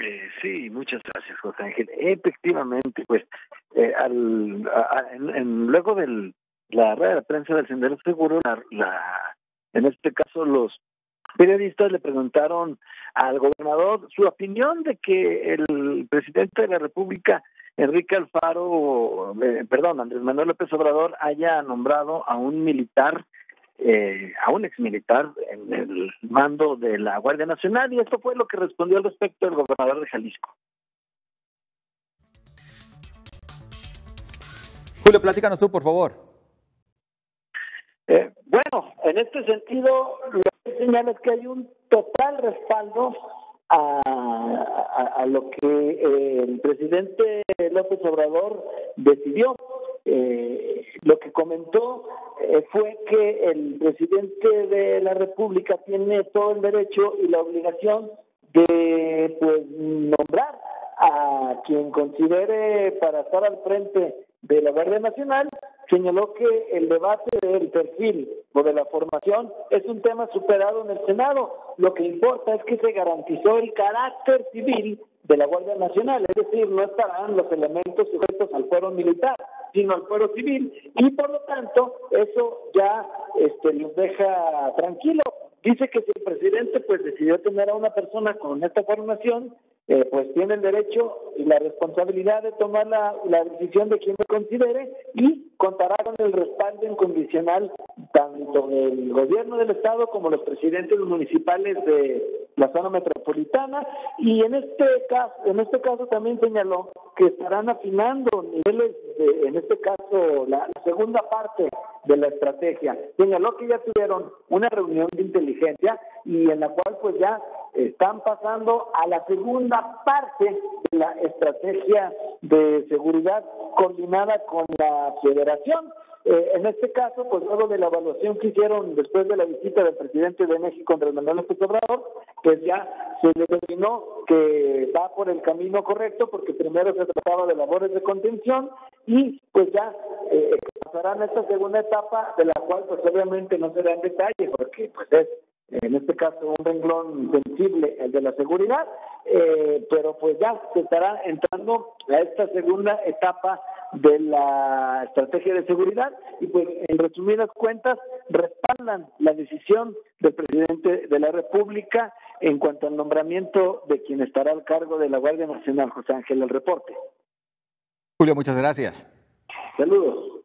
Eh, sí, muchas gracias, José Ángel. Efectivamente, pues, eh, al, en, luego de la rueda de prensa del Sendero Seguro, la, en este caso los periodistas le preguntaron al gobernador su opinión de que el presidente de la República, Enrique Alfaro, eh, perdón, Andrés Manuel López Obrador, haya nombrado a un militar eh, a un exmilitar en el mando de la Guardia Nacional y esto fue lo que respondió al respecto el gobernador de Jalisco. Julio, platícanos tú, por favor. Eh, bueno, en este sentido, lo que señala es que hay un total respaldo a, a, lo que eh, el presidente López Obrador decidió. Eh, lo que comentó eh, fue que el presidente de la República tiene todo el derecho y la obligación de pues nombrar a quien considere para estar al frente de la Guardia Nacional, señaló que el debate del perfil o de la formación es un tema superado en el Senado. Lo que importa es que se garantizó el carácter civil de la Guardia Nacional, es decir, no estarán los elementos sujetos al fuero militar, sino al fuero civil, y por lo tanto eso ya este, los deja tranquilos. Dice que si el presidente pues decidió tener a una persona con esta formación, eh, pues tiene el derecho y la responsabilidad de tomar la, la decisión de quien lo considere y contará con el respaldo incondicional tanto del gobierno del estado como los presidentes municipales de la zona metropolitana y en este caso en este caso también señaló que estarán afinando niveles de, en este caso la, segunda parte de la estrategia señaló que ya tuvieron una reunión de inteligencia y en la cual pues ya están pasando a la segunda parte de la estrategia de seguridad coordinada con la federación. Eh, en este caso, pues luego de la evaluación que hicieron después de la visita del presidente de México, Andrés Manuel López Obrador, pues ya se determinó que va por el camino correcto, porque primero se trataba de labores de contención y pues ya eh, pasarán esta segunda etapa, de la cual pues obviamente no será en detalle, porque pues es en este caso un renglón sensible, el de la seguridad, eh, pero pues ya se estará entrando a esta segunda etapa de la estrategia de seguridad y pues en resumidas cuentas respaldan la decisión del presidente de la República en cuanto al nombramiento de quien estará al cargo de la Guardia Nacional, José Ángel, el reporte. Julio, muchas gracias. Saludos.